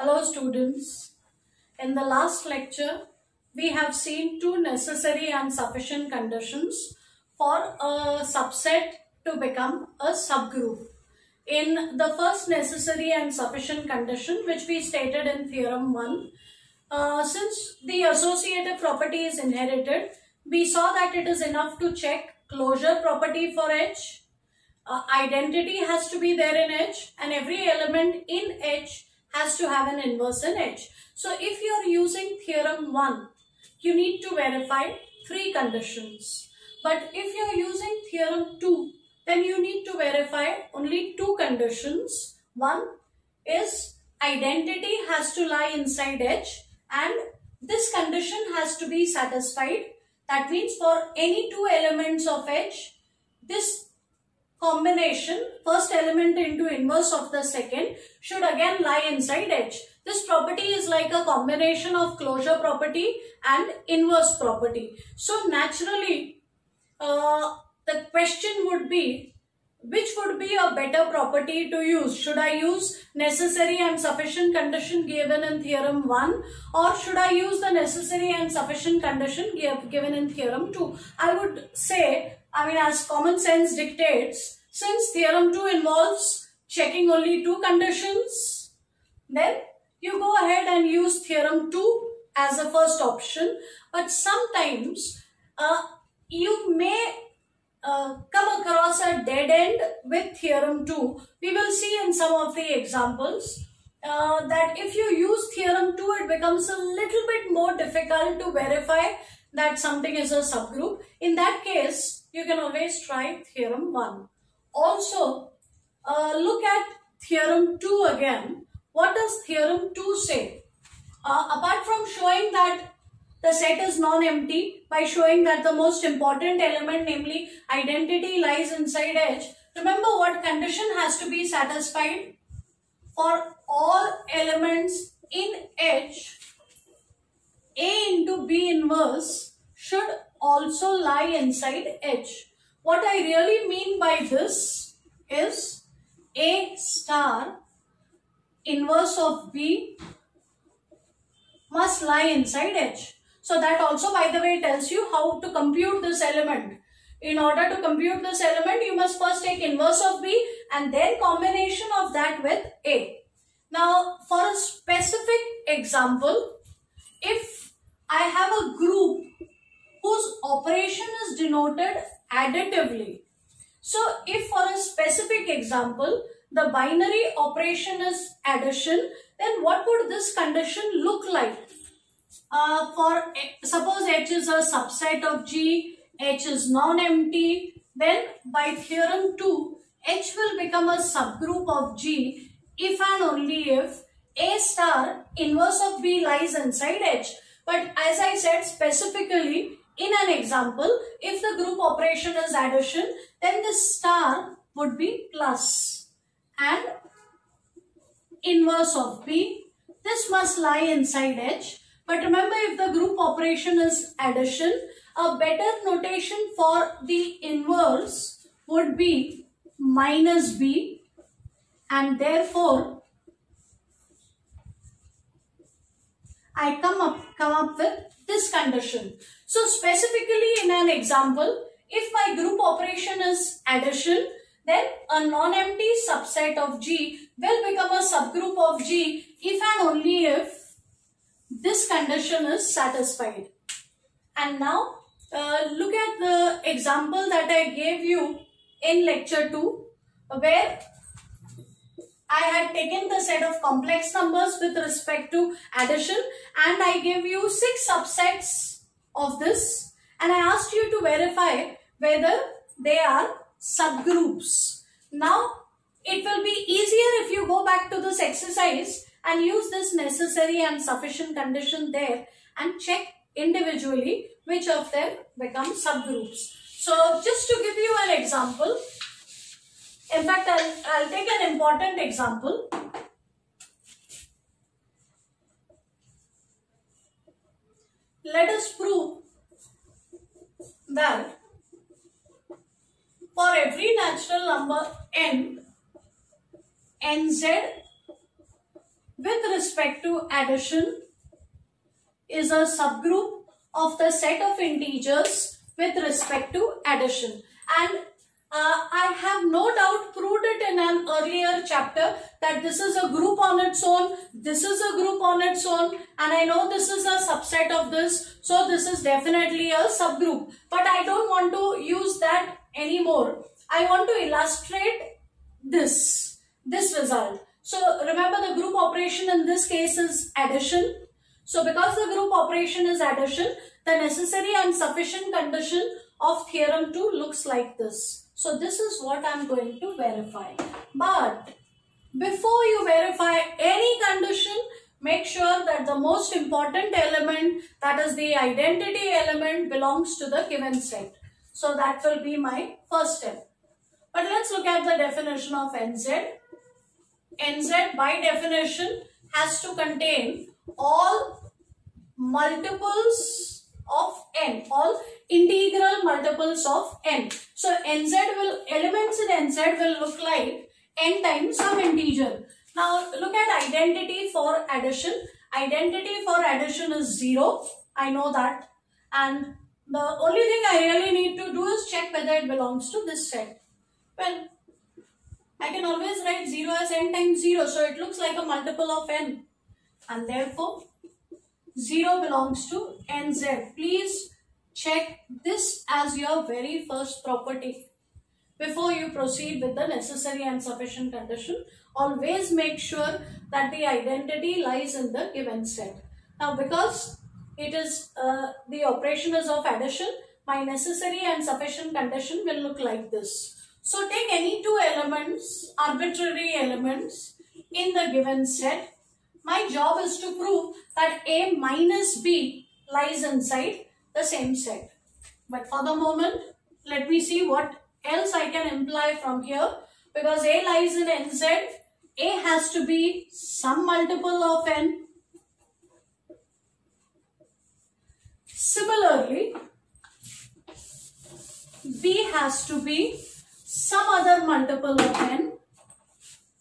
Hello students. In the last lecture, we have seen two necessary and sufficient conditions for a subset to become a subgroup. In the first necessary and sufficient condition, which we stated in theorem 1, uh, since the associative property is inherited, we saw that it is enough to check closure property for H, uh, identity has to be there in H and every element in H has to have an inverse in H. So if you are using theorem 1, you need to verify three conditions. But if you are using theorem 2, then you need to verify only two conditions. One is identity has to lie inside H and this condition has to be satisfied. That means for any two elements of H, this combination, first element into inverse of the second, should again lie inside H. This property is like a combination of closure property and inverse property. So naturally, uh, the question would be, which would be a better property to use? Should I use necessary and sufficient condition given in theorem 1 or should I use the necessary and sufficient condition given in theorem 2? I would say I mean, as common sense dictates, since theorem 2 involves checking only two conditions, then you go ahead and use theorem 2 as a first option. But sometimes uh, you may uh, come across a dead end with theorem 2. We will see in some of the examples uh, that if you use theorem 2, it becomes a little bit more difficult to verify that something is a subgroup. In that case, you can always try theorem 1. Also, uh, look at theorem 2 again. What does theorem 2 say? Uh, apart from showing that the set is non-empty by showing that the most important element namely identity lies inside H, remember what condition has to be satisfied for all elements in H A into B inverse should also lie inside H. What I really mean by this is A star inverse of B must lie inside H. So that also by the way tells you how to compute this element. In order to compute this element, you must first take inverse of B and then combination of that with A. Now, for a specific example, if I have a group whose operation is denoted additively. So if for a specific example, the binary operation is addition, then what would this condition look like? Uh, for suppose H is a subset of G, H is non-empty, then by theorem 2, H will become a subgroup of G if and only if A star inverse of B lies inside H. But as I said specifically, in an example, if the group operation is addition, then the star would be plus and inverse of B. This must lie inside H. But remember if the group operation is addition, a better notation for the inverse would be minus B and therefore I come up come up with this condition. So specifically in an example, if my group operation is addition, then a non-empty subset of G will become a subgroup of G if and only if this condition is satisfied. And now uh, look at the example that I gave you in lecture 2 where I had taken the set of complex numbers with respect to addition and I gave you six subsets of this and I asked you to verify whether they are subgroups. Now it will be easier if you go back to this exercise and use this necessary and sufficient condition there and check individually which of them become subgroups. So just to give you an example, in fact, I'll, I'll take an important example. Let us prove that for every natural number n, nz with respect to addition is a subgroup of the set of integers with respect to addition. And uh, I have no doubt proved it in an earlier chapter that this is a group on its own, this is a group on its own and I know this is a subset of this so this is definitely a subgroup but I don't want to use that anymore. I want to illustrate this, this result. So remember the group operation in this case is addition. So because the group operation is addition, the necessary and sufficient condition of theorem 2 looks like this. So this is what I'm going to verify. But before you verify any condition, make sure that the most important element, that is the identity element belongs to the given set. So that will be my first step. But let's look at the definition of NZ. NZ by definition has to contain all multiples of n, all integral multiples of n. So nz will, elements in nz will look like n times some integer. Now look at identity for addition. Identity for addition is 0. I know that. And the only thing I really need to do is check whether it belongs to this set. Well, I can always write 0 as n times 0. So it looks like a multiple of n. And therefore, 0 belongs to nz. Please check this as your very first property. Before you proceed with the necessary and sufficient condition, always make sure that the identity lies in the given set. Now because it is uh, the operation is of addition, my necessary and sufficient condition will look like this. So take any two elements, arbitrary elements in the given set. My job is to prove that A minus B lies inside the same set. But for the moment, let me see what else I can imply from here. Because A lies in NZ, A has to be some multiple of N. Similarly, B has to be some other multiple of N.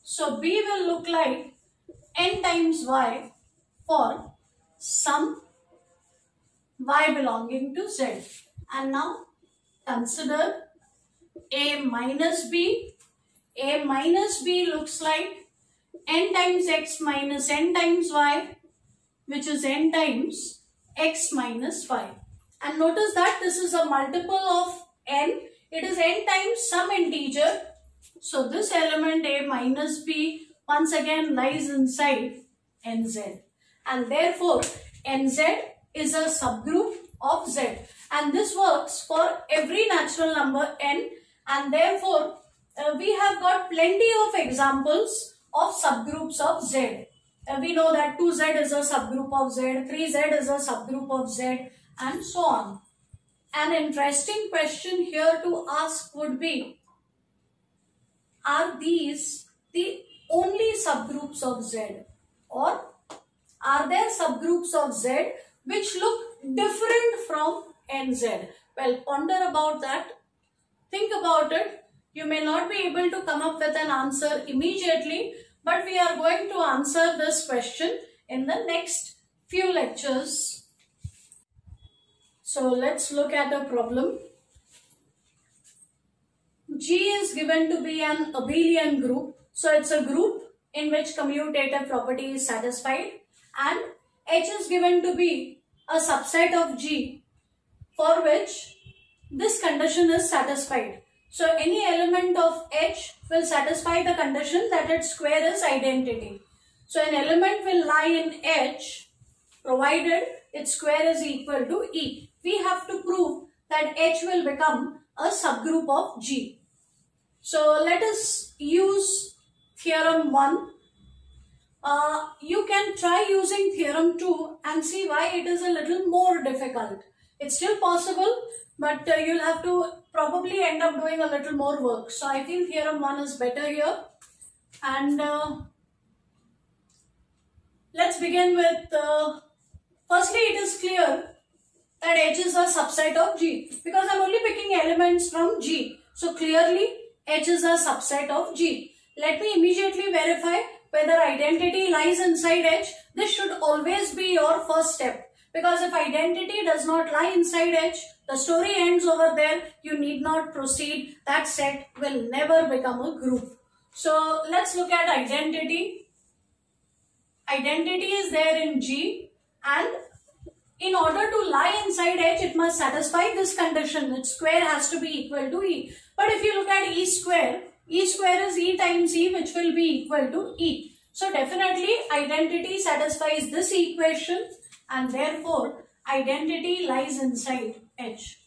So B will look like N times Y for some y belonging to z. And now consider a minus b. a minus b looks like n times x minus n times y which is n times x minus y. And notice that this is a multiple of n. It is n times some integer. So this element a minus b once again lies inside nz. And therefore nz is a subgroup of Z and this works for every natural number n and therefore uh, we have got plenty of examples of subgroups of Z. Uh, we know that 2Z is a subgroup of Z, 3Z is a subgroup of Z and so on. An interesting question here to ask would be, are these the only subgroups of Z or are there subgroups of Z which look different from NZ. Well, ponder about that. Think about it. You may not be able to come up with an answer immediately, but we are going to answer this question in the next few lectures. So let's look at a problem. G is given to be an abelian group. So it's a group in which commutative property is satisfied and H is given to be a subset of G for which this condition is satisfied. So any element of H will satisfy the condition that its square is identity. So an element will lie in H provided its square is equal to E. We have to prove that H will become a subgroup of G. So let us use theorem 1 uh, you can try using theorem 2 and see why it is a little more difficult. It's still possible, but uh, you'll have to probably end up doing a little more work. So I feel theorem 1 is better here. And uh, let's begin with, uh, firstly it is clear that H is a subset of G because I'm only picking elements from G. So clearly H is a subset of G. Let me immediately verify whether identity lies inside H, this should always be your first step. Because if identity does not lie inside H, the story ends over there. You need not proceed. That set will never become a group. So let's look at identity. Identity is there in G and in order to lie inside H, it must satisfy this condition. Its square has to be equal to E. But if you look at E square, E square is E times E which will be equal to E. So definitely identity satisfies this equation and therefore identity lies inside H.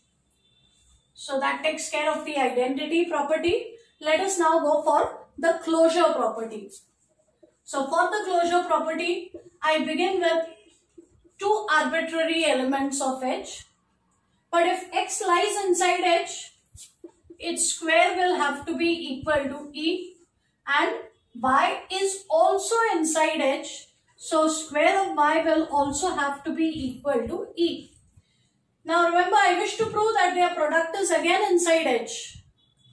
So that takes care of the identity property. Let us now go for the closure property. So for the closure property, I begin with two arbitrary elements of H. But if X lies inside H, its square will have to be equal to E and Y is also inside H. So square of Y will also have to be equal to E. Now remember I wish to prove that their product is again inside H.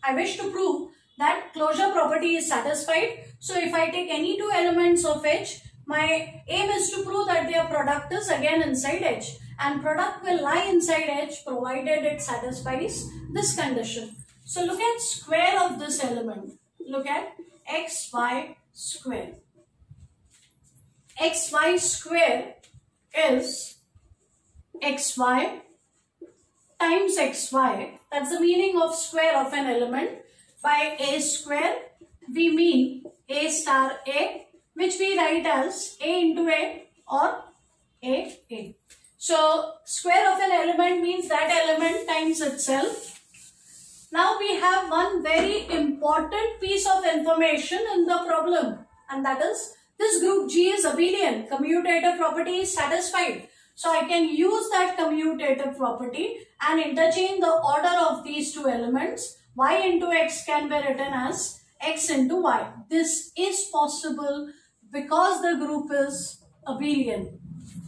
I wish to prove that closure property is satisfied. So if I take any two elements of H, my aim is to prove that their product is again inside H and product will lie inside H provided it satisfies this condition. So look at square of this element. Look at xy square. xy square is xy times xy. That's the meaning of square of an element. By a square, we mean a star a, which we write as a into a or a a. So, square of an element means that element times itself now we have one very important piece of information in the problem and that is this group G is abelian. Commutative property is satisfied. So I can use that commutative property and interchange the order of these two elements. Y into X can be written as X into Y. This is possible because the group is abelian.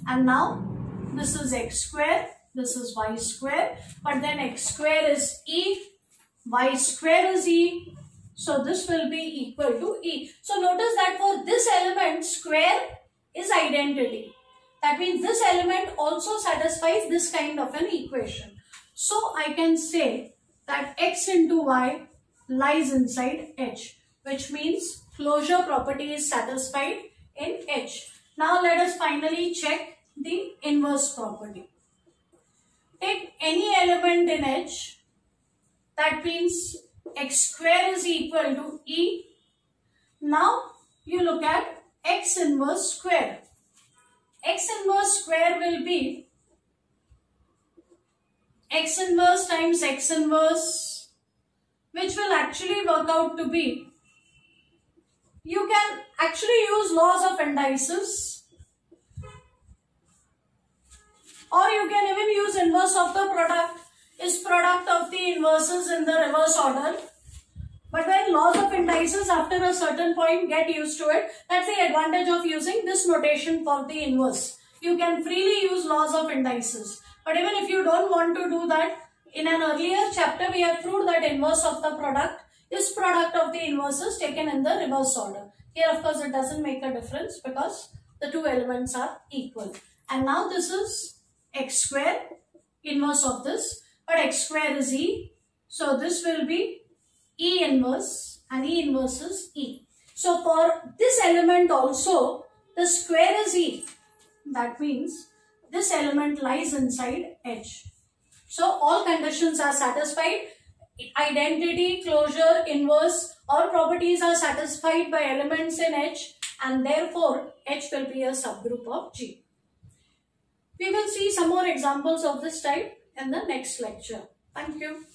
And now this is X square, this is Y square, but then X square is E y square is e. So this will be equal to e. So notice that for this element square is identity. That means this element also satisfies this kind of an equation. So I can say that x into y lies inside h which means closure property is satisfied in h. Now let us finally check the inverse property. Take any element in h that means x square is equal to e. Now you look at x inverse square. x inverse square will be x inverse times x inverse which will actually work out to be you can actually use laws of indices or you can even use inverse of the product is product of the inverses in the reverse order. But when laws of indices after a certain point get used to it, that's the advantage of using this notation for the inverse. You can freely use laws of indices. But even if you don't want to do that, in an earlier chapter we have proved that inverse of the product is product of the inverses taken in the reverse order. Here of course it doesn't make a difference because the two elements are equal. And now this is x square inverse of this but x square is e. So this will be e inverse and e inverse is e. So for this element also the square is e. That means this element lies inside H. So all conditions are satisfied. Identity, closure, inverse, all properties are satisfied by elements in H and therefore H will be a subgroup of G. We will see some more examples of this type in the next lecture. Thank you.